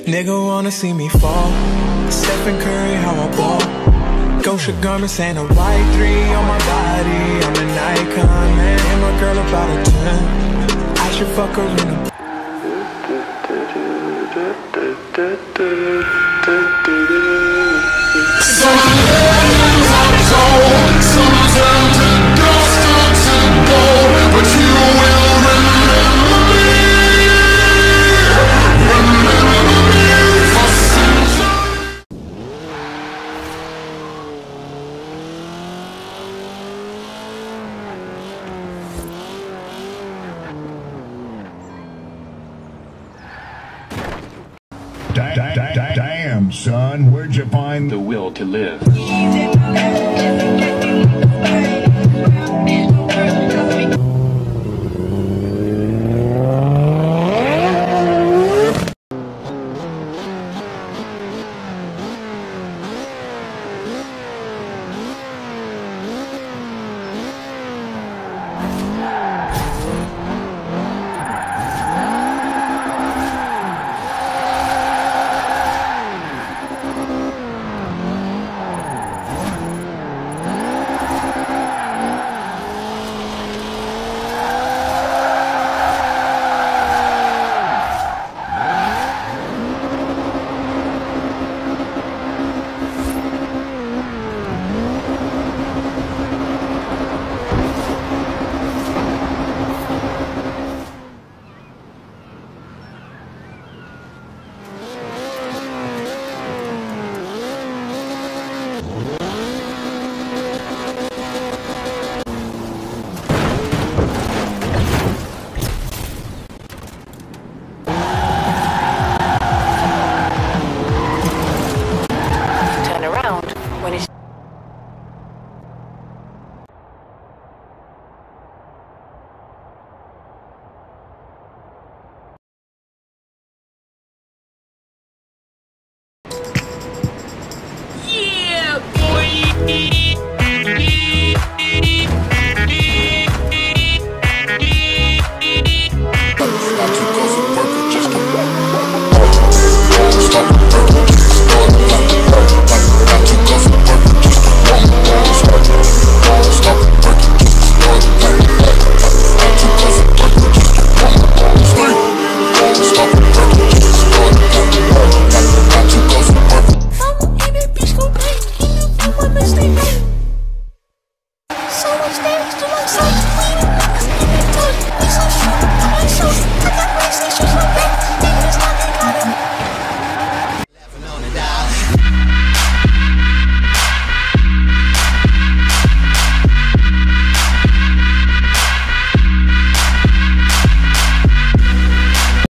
Nigga wanna see me fall. Stephen Curry, how I ball. Gosha garments and a white three on my body. I'm an icon, man. And my girl about a 10. I should fuck her in a Da- da- da- Damn, son, where'd you find the will to live. Boy!